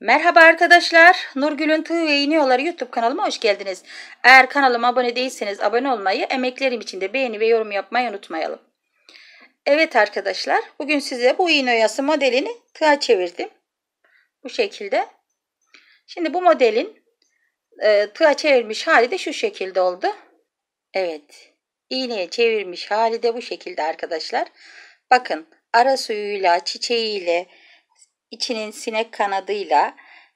Merhaba arkadaşlar. Nurgül'ün Tığ ve İğne Yolları YouTube kanalıma hoş geldiniz. Eğer kanalıma abone değilseniz abone olmayı, emeklerim için de beğeni ve yorum yapmayı unutmayalım. Evet arkadaşlar, bugün size bu iğne oyası modelini tığa çevirdim. Bu şekilde. Şimdi bu modelin e, tığa çevirmiş hali de şu şekilde oldu. Evet, iğneye çevirmiş hali de bu şekilde arkadaşlar. Bakın ara suyuyla, çiçeğiyle, içinin sinek kanadıyla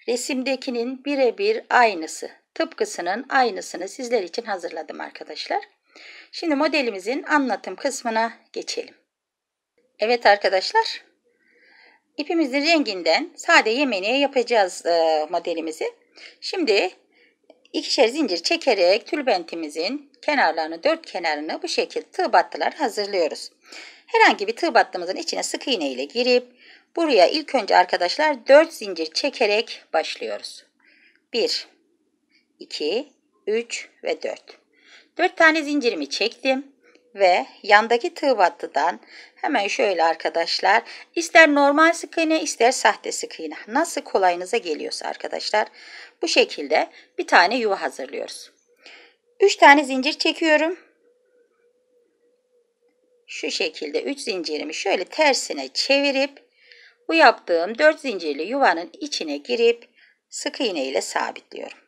resimdekinin birebir aynısı, tıpkısının aynısını sizler için hazırladım arkadaşlar. Şimdi modelimizin anlatım kısmına geçelim. Evet arkadaşlar, ipimizin renginden sade yemeğine yapacağız e, modelimizi. Şimdi ikişer zincir çekerek tülbentimizin kenarlarını, dört kenarını bu şekilde tığ battılar hazırlıyoruz. Herhangi bir tığ battığımızın içine sık iğne ile girip Buraya ilk önce arkadaşlar 4 zincir çekerek başlıyoruz. 1, 2, 3 ve 4. 4 tane zincirimi çektim ve yandaki tığ battıdan hemen şöyle arkadaşlar ister normal sık iğne ister sahte sık iğne nasıl kolayınıza geliyorsa arkadaşlar bu şekilde bir tane yuva hazırlıyoruz. 3 tane zincir çekiyorum. Şu şekilde 3 zincirimi şöyle tersine çevirip bu yaptığım 4 zincirli yuvanın içine girip sık iğne ile sabitliyorum.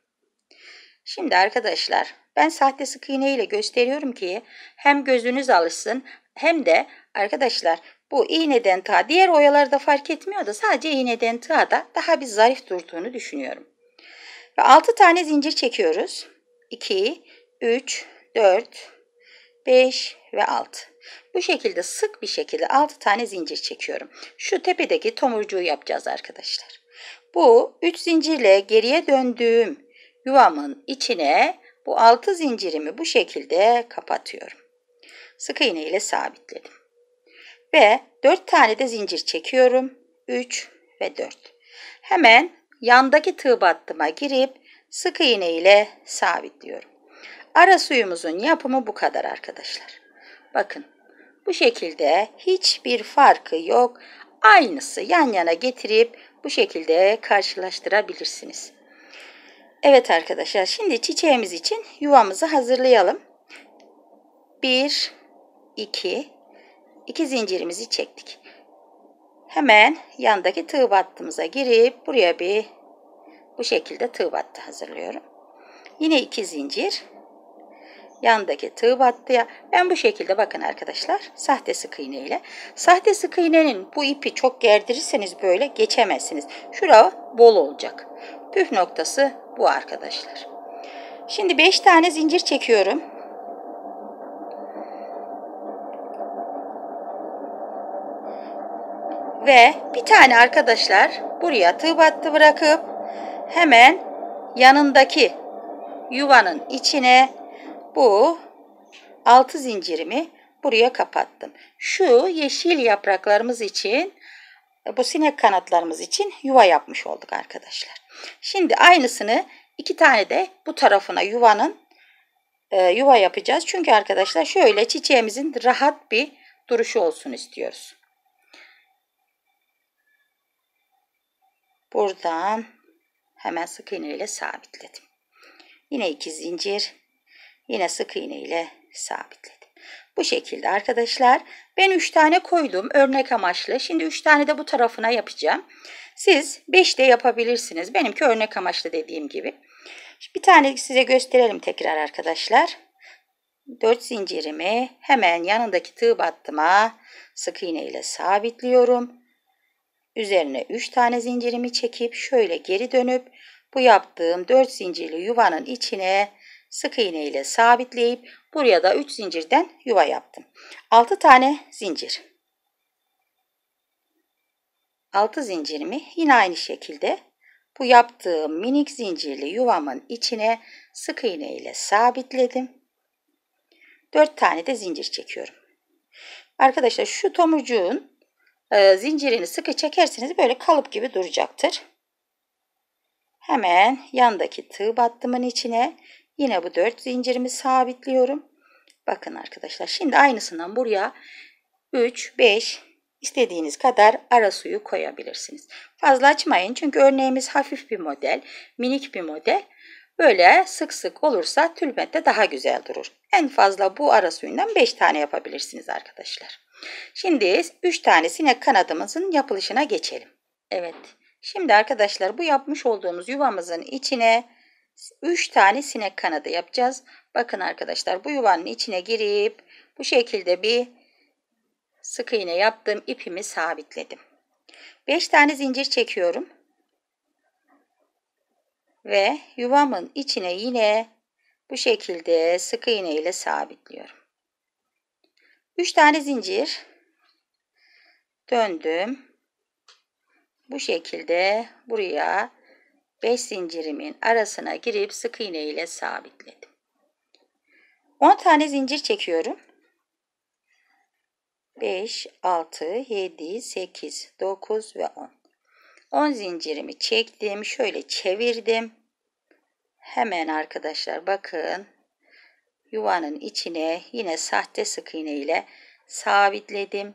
Şimdi arkadaşlar ben sahte sık iğne ile gösteriyorum ki hem gözünüz alışsın hem de arkadaşlar bu iğneden tığa diğer oyalarda fark etmiyor da sadece iğneden tığa da daha bir zarif durduğunu düşünüyorum. Ve 6 tane zincir çekiyoruz. 2, 3, 4, 5 ve 6. Bu şekilde sık bir şekilde 6 tane zincir çekiyorum. Şu tepedeki tomurcuğu yapacağız arkadaşlar. Bu 3 zincirle geriye döndüğüm yuvamın içine bu 6 zincirimi bu şekilde kapatıyorum. Sık iğne ile sabitledim. Ve 4 tane de zincir çekiyorum. 3 ve 4. Hemen yandaki tığ battıma girip sık iğne ile sabitliyorum. Ara suyumuzun yapımı bu kadar arkadaşlar. Bakın bu şekilde hiçbir farkı yok. Aynısı yan yana getirip bu şekilde karşılaştırabilirsiniz. Evet arkadaşlar şimdi çiçeğimiz için yuvamızı hazırlayalım. 1 2 2 zincirimizi çektik. Hemen yandaki tığ battımıza girip buraya bir bu şekilde tığ battı hazırlıyorum. Yine 2 zincir yandaki tığ battıya ben bu şekilde bakın arkadaşlar sahte sık iğne ile sahte sık iğnenin bu ipi çok gerdirirseniz böyle geçemezsiniz. Şura bol olacak. Püf noktası bu arkadaşlar. Şimdi 5 tane zincir çekiyorum. Ve bir tane arkadaşlar buraya tığ battı bırakıp hemen yanındaki yuvanın içine bu altı zincirimi buraya kapattım. Şu yeşil yapraklarımız için bu sinek kanatlarımız için yuva yapmış olduk arkadaşlar. Şimdi aynısını iki tane de bu tarafına yuvanın e, yuva yapacağız. Çünkü arkadaşlar şöyle çiçeğimizin rahat bir duruşu olsun istiyoruz. Buradan hemen sık iğne ile sabitledim. Yine iki zincir Yine sık iğne ile sabitledim. Bu şekilde arkadaşlar ben 3 tane koydum örnek amaçlı. Şimdi 3 tane de bu tarafına yapacağım. Siz 5 de yapabilirsiniz. Benimki örnek amaçlı dediğim gibi. Bir tane size gösterelim tekrar arkadaşlar. 4 zincirimi hemen yanındaki tığ battıma sık iğne ile sabitliyorum. Üzerine 3 tane zincirimi çekip şöyle geri dönüp bu yaptığım 4 zincirli yuvanın içine sık iğne ile sabitleyip buraya da 3 zincirden yuva yaptım. 6 tane zincir. 6 zincirimi yine aynı şekilde bu yaptığım minik zincirli yuvamın içine sık iğne ile sabitledim. 4 tane de zincir çekiyorum. Arkadaşlar şu tomurcuğun e, zincirini sıkı çekerseniz böyle kalıp gibi duracaktır. Hemen yandaki tığ battımın içine Yine bu 4 zincirimi sabitliyorum. Bakın arkadaşlar şimdi aynısından buraya 3, 5, istediğiniz kadar ara suyu koyabilirsiniz. Fazla açmayın çünkü örneğimiz hafif bir model, minik bir model. Böyle sık sık olursa tülbente daha güzel durur. En fazla bu ara suyundan 5 tane yapabilirsiniz arkadaşlar. Şimdi 3 tane sinek kanadımızın yapılışına geçelim. Evet. Şimdi arkadaşlar bu yapmış olduğumuz yuvamızın içine 3 tane sinek kanadı yapacağız. Bakın arkadaşlar bu yuvanın içine girip bu şekilde bir sık iğne yaptım. ipimi sabitledim. 5 tane zincir çekiyorum. Ve yuvamın içine yine bu şekilde sık iğne ile sabitliyorum. 3 tane zincir döndüm. Bu şekilde buraya 5 zincirimin arasına girip sık iğne ile sabitledim. 10 tane zincir çekiyorum. 5, 6, 7, 8, 9 ve 10. 10 zincirimi çektim. Şöyle çevirdim. Hemen arkadaşlar bakın yuvanın içine yine sahte sık iğne ile sabitledim.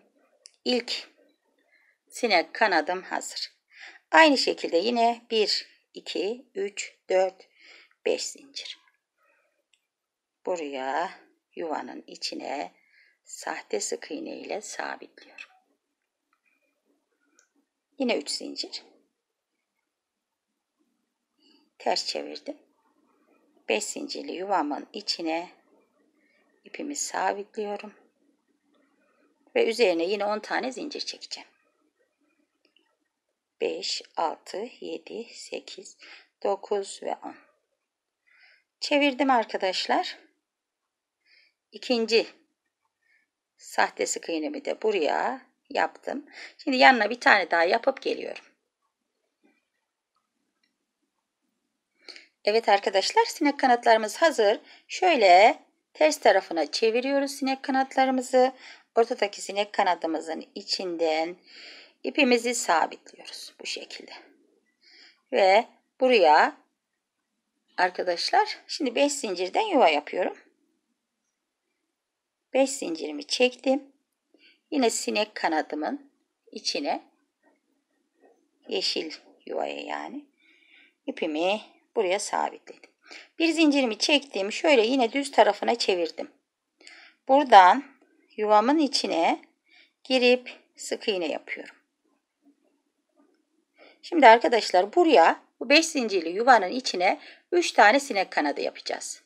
İlk sinek kanadım hazır. Aynı şekilde yine 1, 2, 3, 4, 5 zincir. Buraya yuvanın içine sahte sık iğne ile sabitliyorum. Yine 3 zincir. Ters çevirdim. 5 zincirli yuvamın içine ipimi sabitliyorum. Ve üzerine yine 10 tane zincir çekeceğim. 5, 6, 7, 8, 9 ve 10. Çevirdim arkadaşlar. İkinci sahte sık iğnemi de buraya yaptım. Şimdi yanına bir tane daha yapıp geliyorum. Evet arkadaşlar sinek kanatlarımız hazır. Şöyle ters tarafına çeviriyoruz sinek kanatlarımızı. Ortadaki sinek kanadımızın içinden ipimizi sabitliyoruz bu şekilde. Ve buraya arkadaşlar şimdi 5 zincirden yuva yapıyorum. 5 zincirimi çektim. Yine sinek kanadımın içine yeşil yuvaya yani ipimi buraya sabitledim. Bir zincirimi çektim. Şöyle yine düz tarafına çevirdim. Buradan yuvamın içine girip sık iğne yapıyorum. Şimdi arkadaşlar buraya bu 5 zincirli yuvanın içine 3 tane sinek kanadı yapacağız.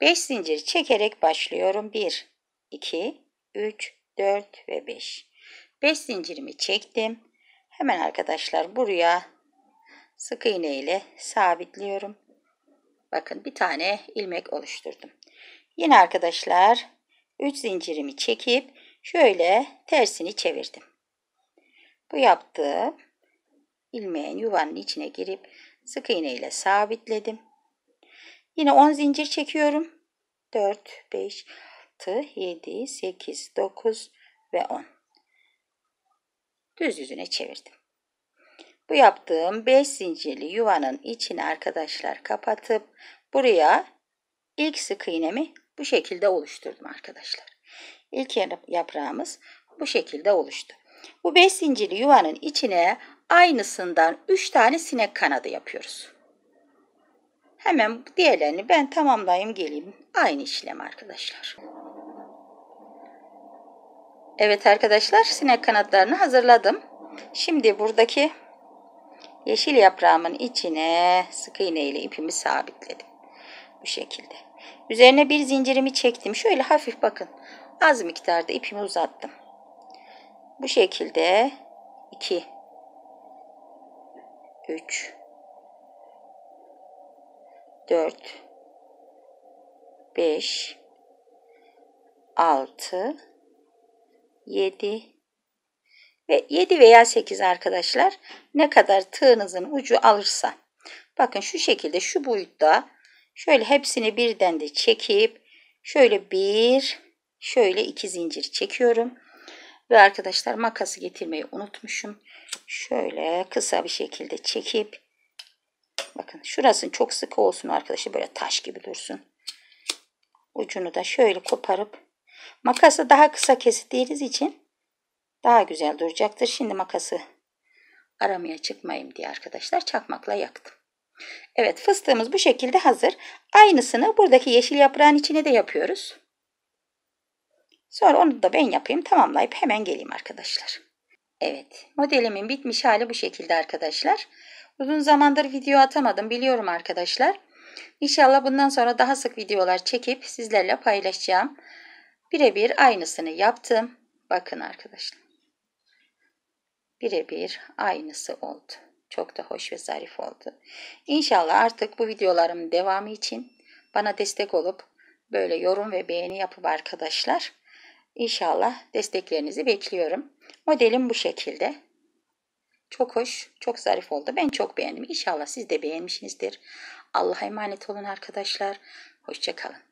5 zincir çekerek başlıyorum. 1, 2, 3, 4 ve 5. 5 zincirimi çektim. Hemen arkadaşlar buraya sık iğne ile sabitliyorum. Bakın bir tane ilmek oluşturdum. Yine arkadaşlar 3 zincirimi çekip şöyle tersini çevirdim. Bu yaptığım ilmeğin yuvanın içine girip sık iğne ile sabitledim. Yine 10 zincir çekiyorum. 4, 5, 6, 7, 8, 9 ve 10. Düz yüzüne çevirdim. Bu yaptığım 5 zincirli yuvanın içine arkadaşlar kapatıp buraya ilk sık iğnemi bu şekilde oluşturdum arkadaşlar. İlk yaprağımız bu şekilde oluştu. Bu 5 zincirli yuvanın içine aynısından 3 tane sinek kanadı yapıyoruz. Hemen diğerlerini ben tamamlayayım geleyim. Aynı işlem arkadaşlar. Evet arkadaşlar sinek kanatlarını hazırladım. Şimdi buradaki yeşil yaprağımın içine sık iğne ile ipimi sabitledim. Bu şekilde. Üzerine bir zincirimi çektim. Şöyle hafif bakın. Az miktarda ipimi uzattım. Bu şekilde. 2 3 4 5 6 7 ve 7 veya 8 arkadaşlar ne kadar tığınızın ucu alırsa. Bakın şu şekilde şu boyutta şöyle hepsini birden de çekip şöyle bir şöyle iki zincir çekiyorum ve arkadaşlar makası getirmeyi unutmuşum. Şöyle kısa bir şekilde çekip bakın şurasının çok sıkı olsun arkadaşlar böyle taş gibi dursun. Ucunu da şöyle koparıp makası daha kısa kestiğiniz için daha güzel duracaktır. Şimdi makası aramaya çıkmayayım diye arkadaşlar çakmakla yaktım. Evet fıstığımız bu şekilde hazır. Aynısını buradaki yeşil yaprağın içine de yapıyoruz. Sonra onu da ben yapayım tamamlayıp hemen geleyim arkadaşlar. Evet modelimin bitmiş hali bu şekilde arkadaşlar. Uzun zamandır video atamadım biliyorum arkadaşlar. İnşallah bundan sonra daha sık videolar çekip sizlerle paylaşacağım. Birebir aynısını yaptım. Bakın arkadaşlar. Birebir aynısı oldu. Çok da hoş ve zarif oldu. İnşallah artık bu videolarım devamı için bana destek olup böyle yorum ve beğeni yapıp arkadaşlar İnşallah desteklerinizi bekliyorum. Modelim bu şekilde. Çok hoş, çok zarif oldu. Ben çok beğendim. İnşallah siz de beğenmişsinizdir. Allah'a emanet olun arkadaşlar. Hoşçakalın.